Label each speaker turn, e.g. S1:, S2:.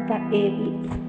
S1: JL